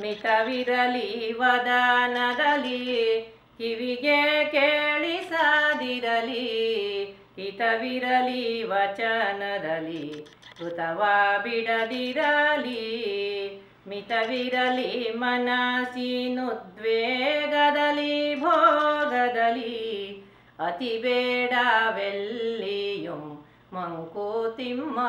ಮಿತವಿರಲಿ ವದನದಲ್ಲಿ ಕಿವಿಗೆ ಕೇಳಿಸದಿರಲಿ ಹಿತವಿರಲಿ ವಚನದಲ್ಲಿ ಕೃತವಾ ಬಿಡದಿರಲಿ. ಮಿತವಿರಲಿ ಮನಸ್ಸಿನುದ್ವೇಗದಲ್ಲಿ ಭೋಗದಲ್ಲಿ ಅತಿ ಬೇಡವೆಲ್ಲಿಯುಂ ಮಂಕುತಿಮ್ಮ